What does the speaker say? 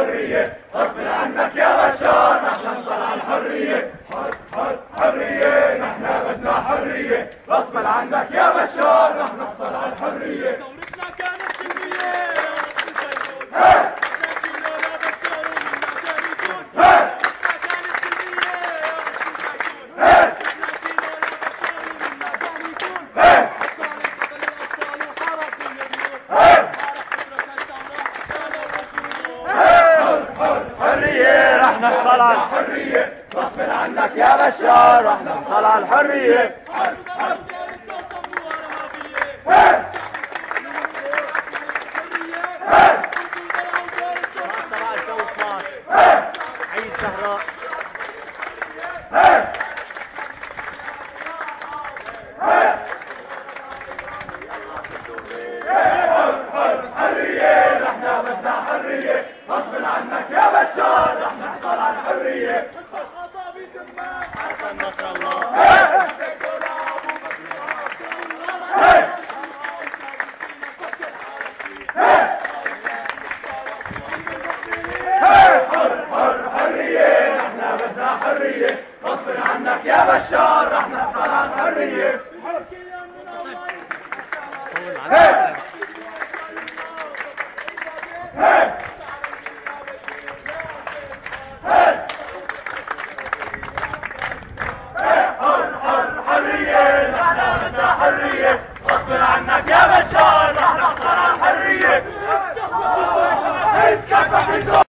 الحرية. غصب عنك يا بشار نحن نحصل على الحرية. حر حر حرية نحن بدنا حرية. غصب عنك يا بشار نحن نحصل على الحرية. ثورتنا كانت سلمية نحصل على الحرية غصبا عنك يا بشار رح نحصل على الحرية عيد زهراء حرية الحرية. غصب عنك يا بشار رح نحصل على الحرية Hey!